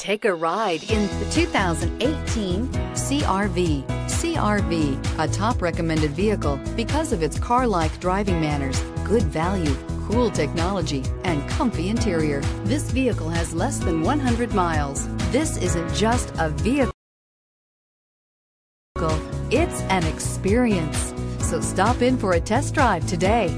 Take a ride in the 2018 CRV. CRV, a top recommended vehicle because of its car-like driving manners, good value, cool technology, and comfy interior. This vehicle has less than 100 miles. This isn't just a vehicle, it's an experience. So stop in for a test drive today.